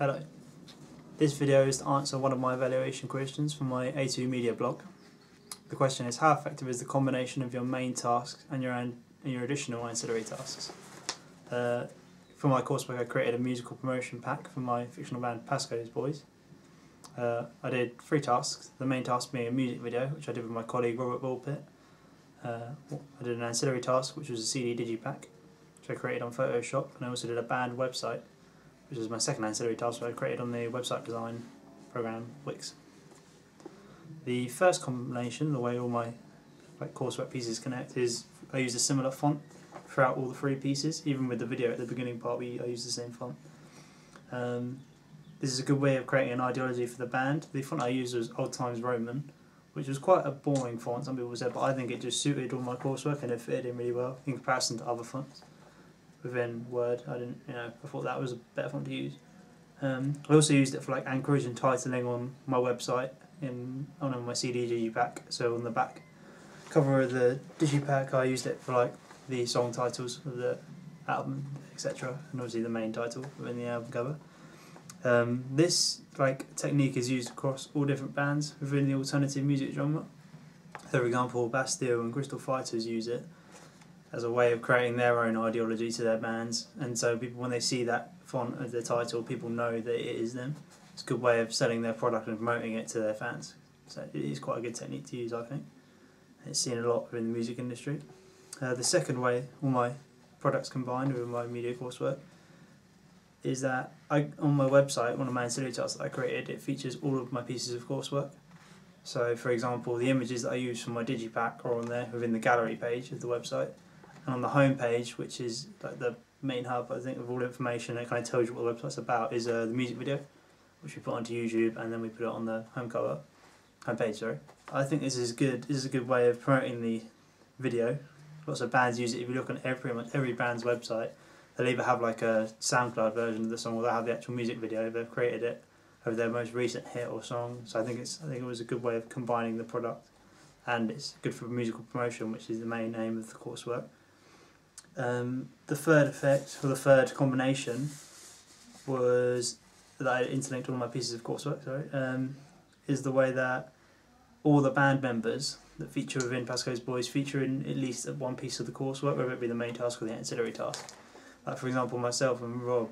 Hello. This video is to answer one of my evaluation questions from my A2 Media blog. The question is how effective is the combination of your main tasks and your and your additional ancillary tasks? Uh, for my coursework I created a musical promotion pack for my fictional band Pasco's Boys. Uh, I did three tasks, the main task being a music video which I did with my colleague Robert Bullpit. Uh, I did an ancillary task which was a CD digipack which I created on Photoshop and I also did a band website which is my second ancillary task I created on the website design program Wix. The first combination, the way all my like coursework pieces connect, is I use a similar font throughout all the three pieces. Even with the video at the beginning part, we I use the same font. Um, this is a good way of creating an ideology for the band. The font I used was Old Times Roman, which was quite a boring font, some people said, but I think it just suited all my coursework and it fitted in really well in comparison to other fonts within Word. I didn't, you know, I thought that was a better font to use. Um, I also used it for like anchorage and titling on my website in on my CD digipack. So on the back cover of the digipack, I used it for like the song titles of the album, etc. And obviously the main title within the album cover. Um, this like technique is used across all different bands within the alternative music genre. For example, Bastille and Crystal Fighters use it as a way of creating their own ideology to their bands, and so people when they see that font of the title, people know that it is them. It's a good way of selling their product and promoting it to their fans. So it is quite a good technique to use, I think. It's seen a lot in the music industry. Uh, the second way all my products combined with my media coursework is that I on my website, one of my ancillary tasks that I created, it features all of my pieces of coursework. So, for example, the images that I use for my digipack are on there within the gallery page of the website and on the home page, which is like the main hub, I think, of all information that kind of tells you what the website's about, is uh, the music video, which we put onto YouTube, and then we put it on the home cover, home page. Sorry, I think this is good. This is a good way of promoting the video. Lots of bands use it. If you look on every every band's website, they'll either have like a SoundCloud version of the song, or they'll have the actual music video. They've created it over their most recent hit or song. So I think it's I think it was a good way of combining the product, and it's good for musical promotion, which is the main aim of the coursework. Um, the third effect, or the third combination, was that I interlinked all my pieces of coursework. Sorry, um, is the way that all the band members that feature within Pasco's Boys feature in at least one piece of the coursework, whether it be the main task or the ancillary task. Like for example, myself and Rob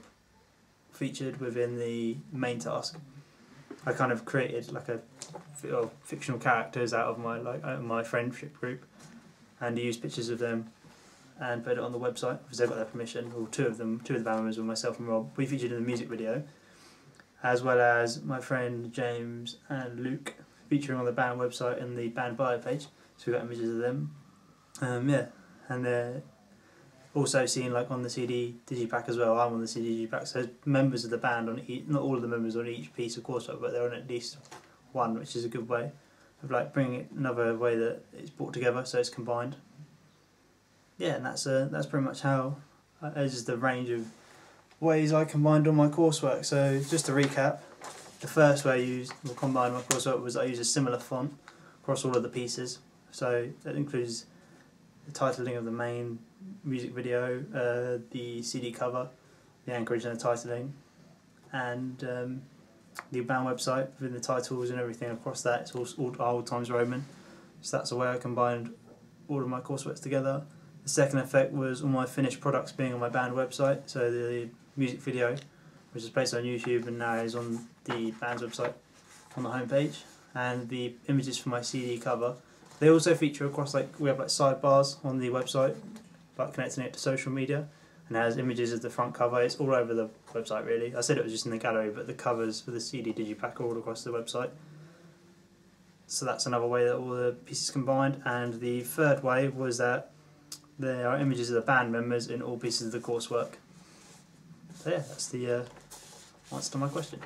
featured within the main task. I kind of created like a fictional characters out of my like out of my friendship group, and used pictures of them and put it on the website because they got their permission. Or two of them, two of the band members were myself and Rob. We featured in the music video, as well as my friend James and Luke featuring on the band website and the band bio page. So we got images of them. Um, yeah, and they're also seen like on the CD digipack as well. I'm on the CD digipack. So members of the band on each, not all of the members on each piece of course, but they're on at least one, which is a good way of like bringing it another way that it's brought together, so it's combined yeah, and that's uh, that's pretty much how uh, is the range of ways I combined all my coursework. So just to recap, the first way I used or combined my coursework was I used a similar font across all of the pieces. So that includes the titling of the main music video, uh, the CD cover, the anchorage and the titling, and um, the band website within the titles and everything across that. It's all, all old times Roman. So that's the way I combined all of my coursework together. The second effect was all my finished products being on my band website. So the music video, which is placed on YouTube and now is on the band's website on the homepage, and the images for my CD cover. They also feature across like we have like sidebars on the website, but connecting it to social media, and has images of the front cover. It's all over the website really. I said it was just in the gallery, but the covers for the CD digipack are all across the website. So that's another way that all the pieces combined. And the third way was that there are images of the band members in all pieces of the coursework. So yeah, that's the uh, answer to my question.